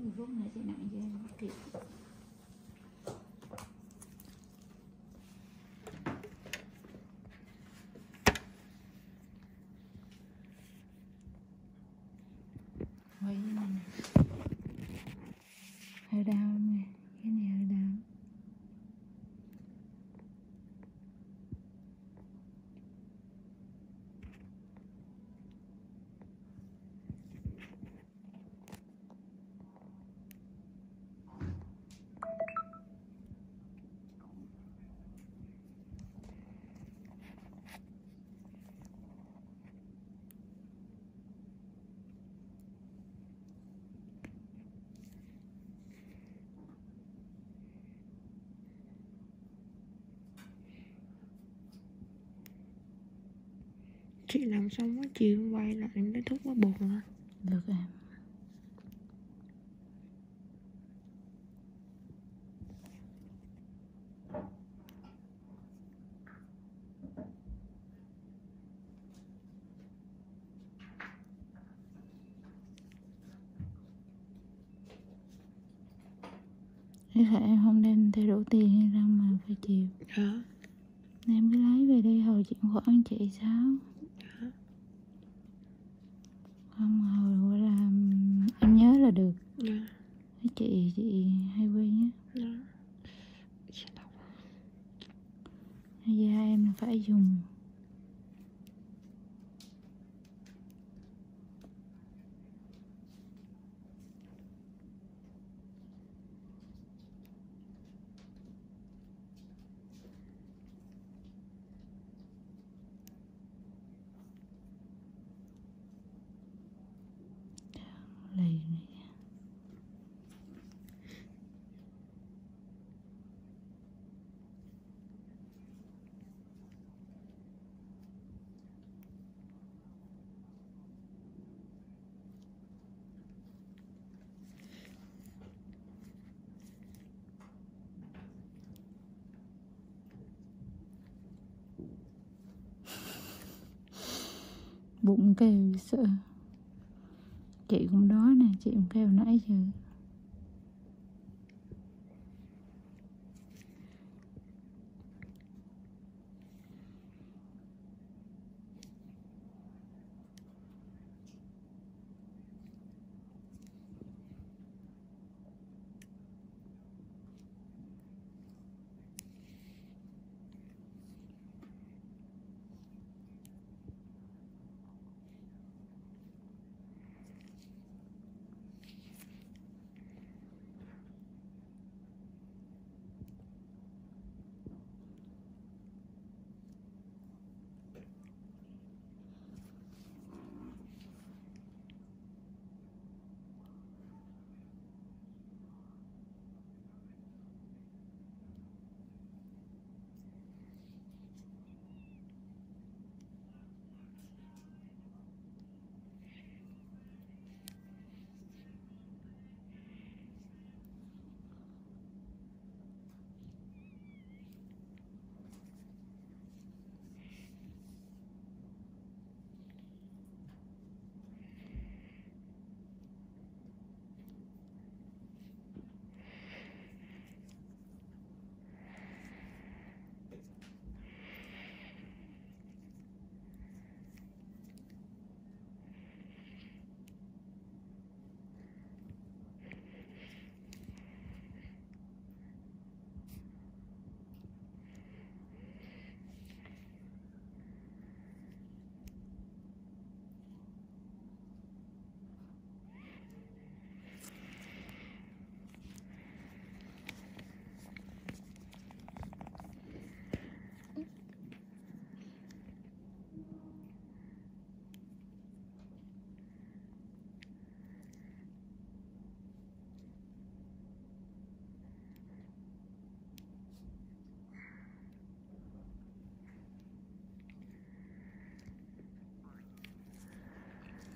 10 phút nữa chị nặng cho em kịp quay cái này nè hơi đau nè cái này hơi đau chị làm xong á chị quay lại em lấy thuốc quá bột rồi được em. Thế là em không đem theo đủ tiền hay răng mà phải chịu. Hả? Em cứ lấy về đi hồi chuyển khoản chị sao hả Không hồi làm em nhớ là được. Dạ. Với chị chị hay quên á dạ. Chị đọc Da em phải dùng lì này bụng kêu sợ. Chị cũng đói nè chị cũng kêu nãy giờ.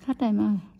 คัดได้มา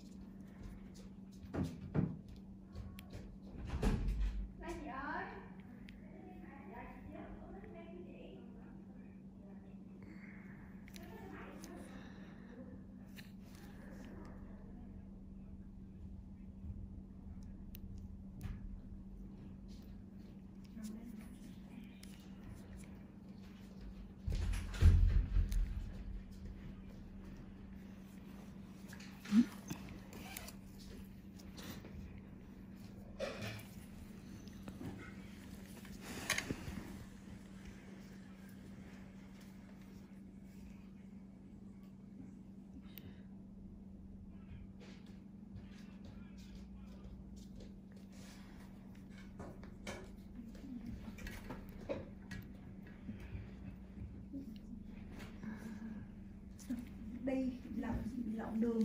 lộn đường.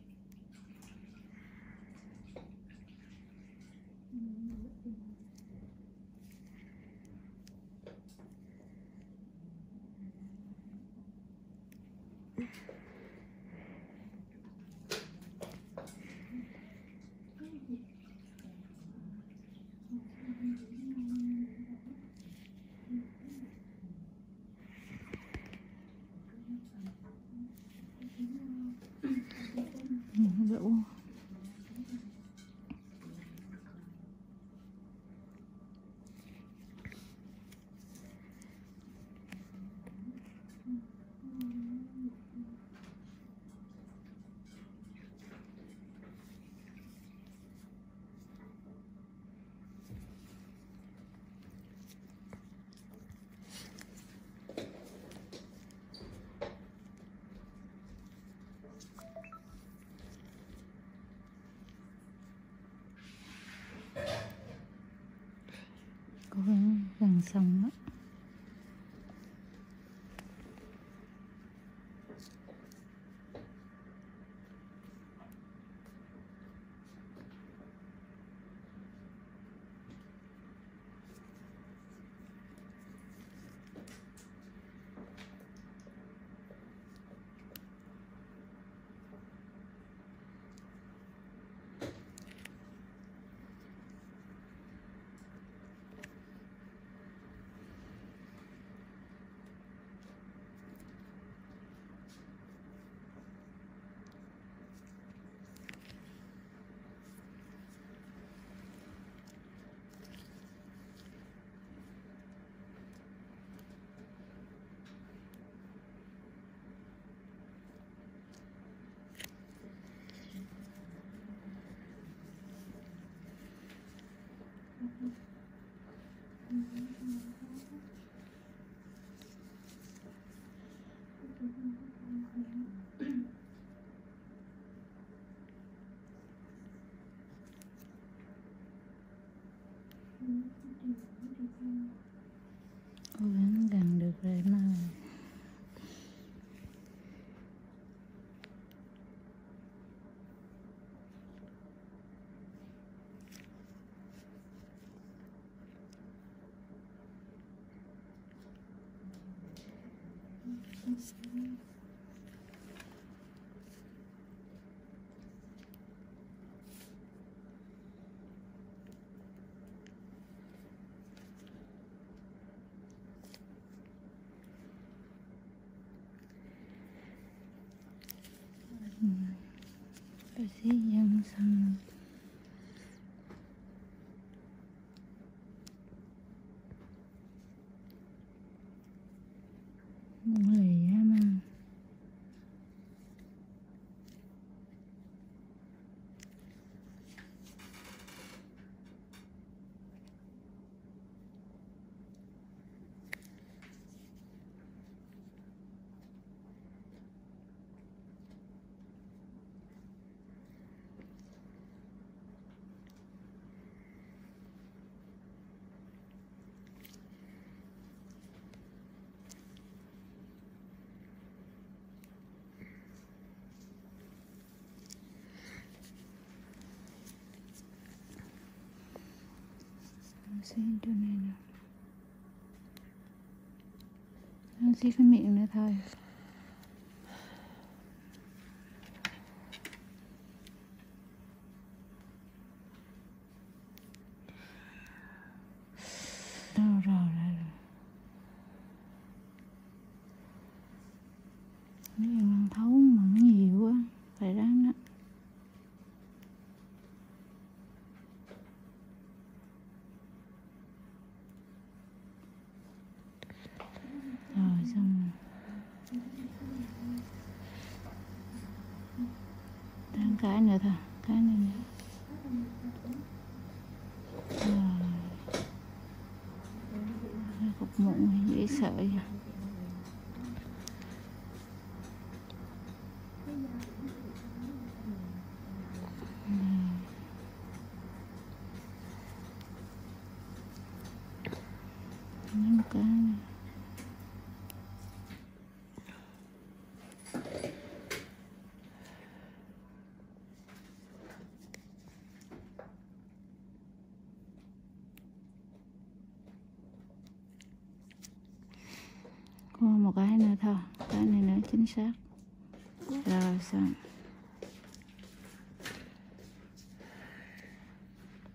Thank you. Gắng gần xong đó cố gắng gần được rồi mà Thank you. Bác sĩ dân xong cũng xin chỗ này nè Đang xí cái miệng nữa thôi. 想一下 một cái nữa thôi. Cái này nữa chính xác. Rồi xong.